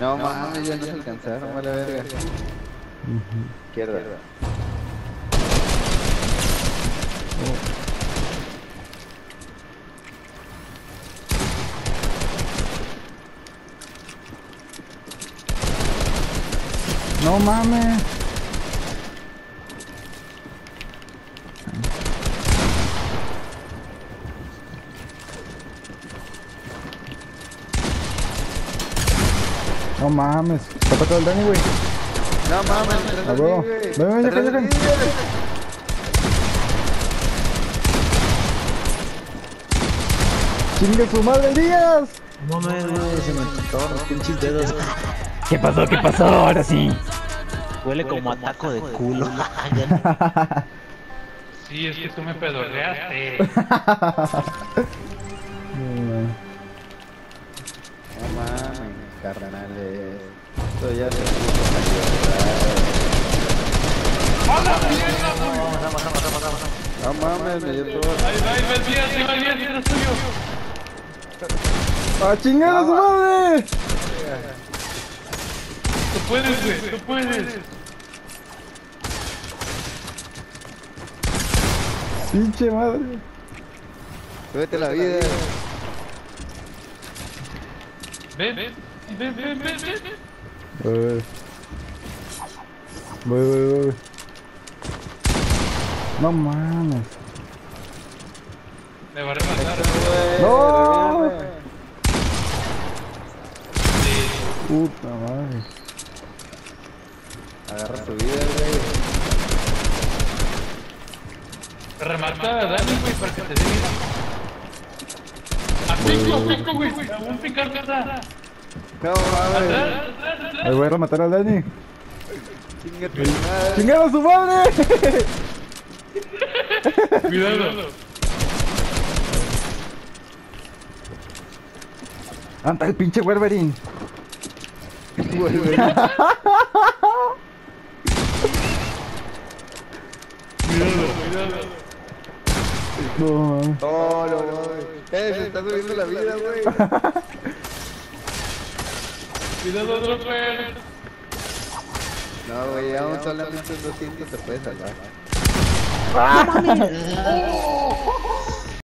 No mames, ya no se alcanzaron, vale verga. Izquierda. No mames. No mames. Está todo el Dani, güey. No mames, A huevo. Ven, ven, mí, güey. ¡Chingue su madre, Díaz! No mames, se me picaron los pinches dedos. ¿Qué pasó? ¿Qué pasó? Ahora sí. Huele como a taco de culo. Sí, es que tú me pedorreaste. No mames, carnales. Esto ya se a llorar. No mames, me dio todo. Ahí va, ahí va el día, ahí va el día, ahí va el tuyo. ¡A chingar a su madre! Tú puedes, güey, tú puedes. ¡Pinche madre! Súbete la vida. Ven, ven, ven, ven, ven, ven. Voy, voy, voy, voy. No mames. Me va a rematar. ¡No! Puta madre. Agarra su vida, güey. Remata a Dani, güey, para que te dé vida. A pico, a pico, güey. A un picar atrás. No mames. Ahí voy a rematar al Dani. Chinga tu madre. ¡Chingar a su madre! Cuidado. ¡Anta el pinche Wolverine! Cuidado. No mames. No, no, no. Eh, se está subiendo la vida, güey. Cuidado, Dropper. No, güey, aún solamente un 200 te puede salvar.